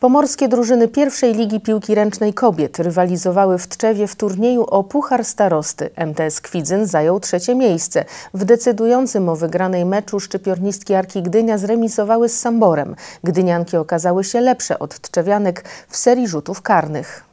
Pomorskie drużyny pierwszej ligi piłki ręcznej kobiet rywalizowały w Tczewie w turnieju o Puchar Starosty. MTS Kwidzyn zajął trzecie miejsce. W decydującym o wygranej meczu szczypiornistki Arki Gdynia zremisowały z Samborem. Gdynianki okazały się lepsze od Tczewianek w serii rzutów karnych.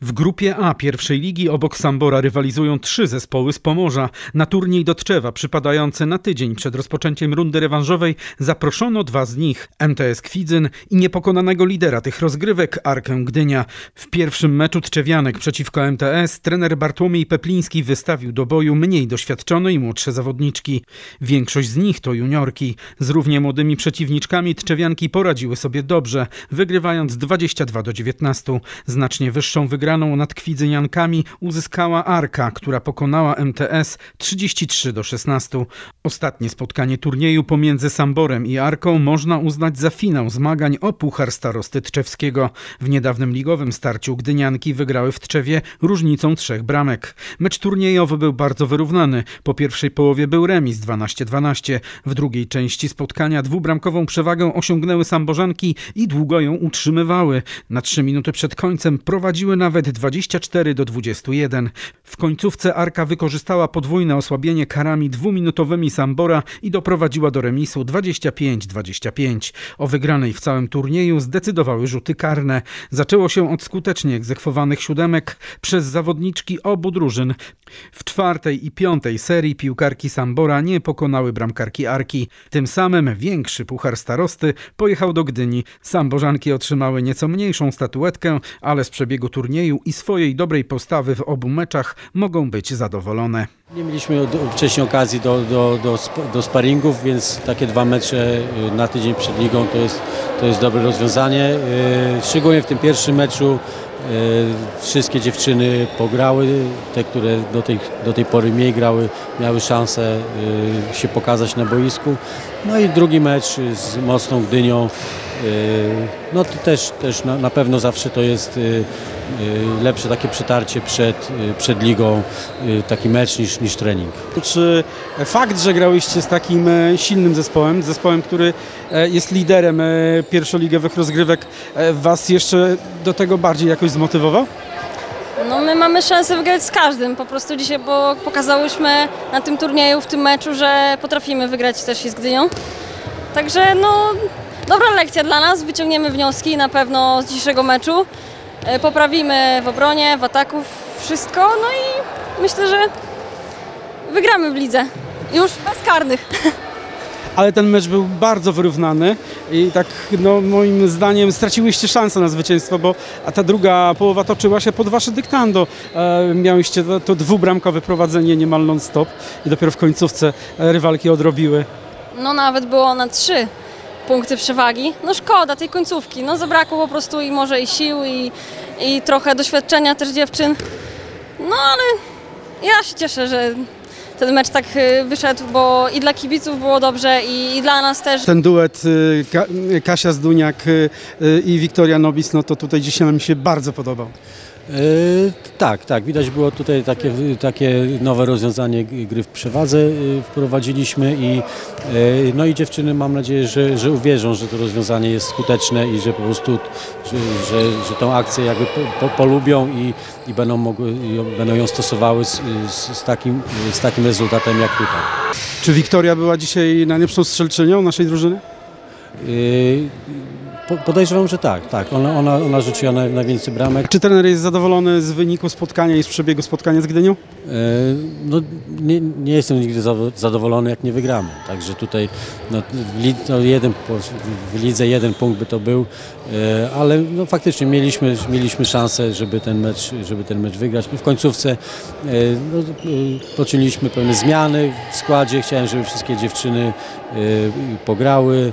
W grupie A pierwszej ligi obok Sambora rywalizują trzy zespoły z Pomorza. Na turniej do Tczewa przypadający na tydzień przed rozpoczęciem rundy rewanżowej zaproszono dwa z nich. MTS Kwidzyn i niepokonanego lidera tych rozgrywek Arkę Gdynia. W pierwszym meczu Tczewianek przeciwko MTS trener Bartłomiej Pepliński wystawił do boju mniej doświadczone i młodsze zawodniczki. Większość z nich to juniorki. Z równie młodymi przeciwniczkami Tczewianki poradziły sobie dobrze, wygrywając 22 do 19. Znacznie wyższą wygraną wygraną nad Kwidzyniankami uzyskała Arka, która pokonała MTS 33 do 16. Ostatnie spotkanie turnieju pomiędzy Samborem i Arką można uznać za finał zmagań o Puchar Starosty Tczewskiego. W niedawnym ligowym starciu Gdynianki wygrały w Tczewie różnicą trzech bramek. Mecz turniejowy był bardzo wyrównany. Po pierwszej połowie był remis 12-12. W drugiej części spotkania dwubramkową przewagę osiągnęły Samborzanki i długo ją utrzymywały. Na trzy minuty przed końcem prowadziły nawet nawet 24 do 21. W końcówce Arka wykorzystała podwójne osłabienie karami dwuminutowymi Sambora i doprowadziła do remisu 25-25. O wygranej w całym turnieju zdecydowały rzuty karne. Zaczęło się od skutecznie egzekwowanych siódemek przez zawodniczki obu drużyn. W czwartej i piątej serii piłkarki Sambora nie pokonały bramkarki Arki. Tym samym większy puchar starosty pojechał do Gdyni. Sambożanki otrzymały nieco mniejszą statuetkę, ale z przebiegu turnieju turnieju i swojej dobrej postawy w obu meczach mogą być zadowolone. Nie mieliśmy wcześniej okazji do, do, do, do sparingów, więc takie dwa mecze y, na tydzień przed ligą to jest, to jest dobre rozwiązanie. Y, szczególnie w tym pierwszym meczu wszystkie dziewczyny pograły, te, które do tej, do tej pory mniej grały, miały szansę się pokazać na boisku. No i drugi mecz z mocną Gdynią, no to też, też na, pewno zawsze to jest lepsze takie przytarcie przed, przed ligą, taki mecz niż, niż trening. Czy fakt, że grałyście z takim e, silnym zespołem, zespołem, który e, jest liderem e, pierwszoligowych rozgrywek, Was jeszcze do tego bardziej jakoś zmotywował? No my mamy szansę wygrać z każdym. Po prostu dzisiaj bo pokazałyśmy na tym turnieju, w tym meczu, że potrafimy wygrać też i z Gdynią. Także no, dobra lekcja dla nas, wyciągniemy wnioski na pewno z dzisiejszego meczu. E, poprawimy w obronie, w ataku, wszystko. No i myślę, że wygramy w lidze. Już bez karnych. Ale ten mecz był bardzo wyrównany i tak no, moim zdaniem straciłyście szansę na zwycięstwo, bo ta druga połowa toczyła się pod wasze dyktando. E, miałyście to, to dwubramkowe prowadzenie niemal non-stop i dopiero w końcówce rywalki odrobiły. No nawet było na trzy punkty przewagi. No szkoda tej końcówki, no zabrakło po prostu i może i sił i, i trochę doświadczenia też dziewczyn. No ale ja się cieszę, że ten mecz tak y, wyszedł, bo i dla kibiców było dobrze i, i dla nas też. Ten duet y, Kasia Zduniak y, i Wiktoria Nobis, no to tutaj dzisiaj nam się bardzo podobał. Yy, tak, tak. Widać było tutaj takie, takie nowe rozwiązanie gry w przewadze yy, wprowadziliśmy i, yy, no i dziewczyny mam nadzieję, że, że uwierzą, że to rozwiązanie jest skuteczne i że po prostu że, że, że tą akcję jakby po, po, polubią i, i będą, mogły, będą ją stosowały z, z, z, takim, z takim rezultatem jak tutaj. Czy Wiktoria była dzisiaj najlepszą strzelczynią naszej drużyny? Podejrzewam, że tak, tak. Ona, ona, ona rzuciła na, najwięcej bramek. Czy trener jest zadowolony z wyniku spotkania i z przebiegu spotkania z Gdynią? E, no, nie, nie, jestem nigdy zadowolony, jak nie wygramy. Także tutaj no, w, no, jeden, w lidze jeden punkt by to był, e, ale no, faktycznie mieliśmy, mieliśmy szansę, żeby ten mecz, żeby ten mecz wygrać. W końcówce e, no, poczyniliśmy pewne zmiany w składzie. Chciałem, żeby wszystkie dziewczyny pograły.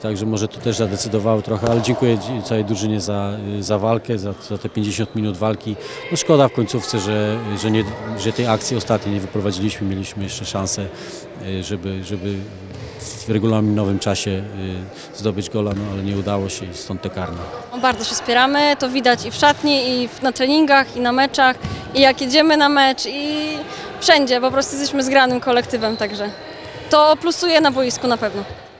Także może to też zadecydowało trochę, ale dziękuję całej drużynie za, za walkę, za, za te 50 minut walki. No szkoda w końcówce, że, że, nie, że tej akcji ostatniej nie wyprowadziliśmy, mieliśmy jeszcze szansę, y, żeby, żeby w regulaminowym czasie zdobyć gola, no ale nie udało się i stąd te karne. No, bardzo się wspieramy, to widać i w szatni, i na treningach, i na meczach, i jak jedziemy na mecz, i wszędzie, po prostu jesteśmy zgranym kolektywem, także to plusuje na boisku na pewno.